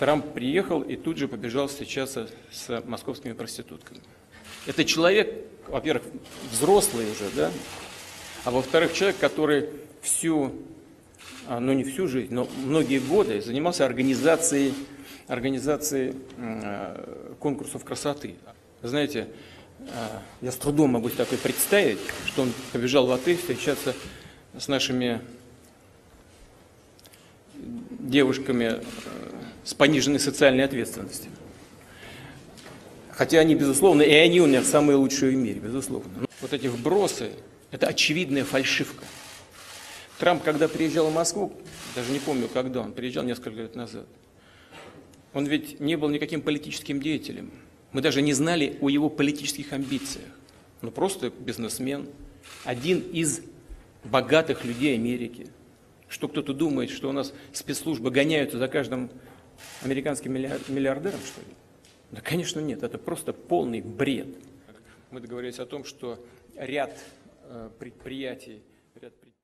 Трамп приехал и тут же побежал встречаться с московскими проститутками. Это человек, во-первых, взрослый уже, да, а во-вторых, человек, который всю, а, ну не всю жизнь, но многие годы занимался организацией, организацией э, конкурсов красоты. Знаете, э, я с трудом могу такое представить, что он побежал в отель встречаться с нашими девушками с пониженной социальной ответственностью. Хотя они, безусловно, и они у меня самые лучшие в мире, безусловно. Но вот эти вбросы, это очевидная фальшивка. Трамп, когда приезжал в Москву, даже не помню, когда он приезжал, несколько лет назад, он ведь не был никаким политическим деятелем. Мы даже не знали о его политических амбициях. Ну, просто бизнесмен, один из богатых людей Америки. Что кто-то думает, что у нас спецслужбы гоняются за каждым американским миллиардером, что ли? Да, конечно, нет. Это просто полный бред. Мы договорились о том, что ряд э, предприятий, ряд предприятий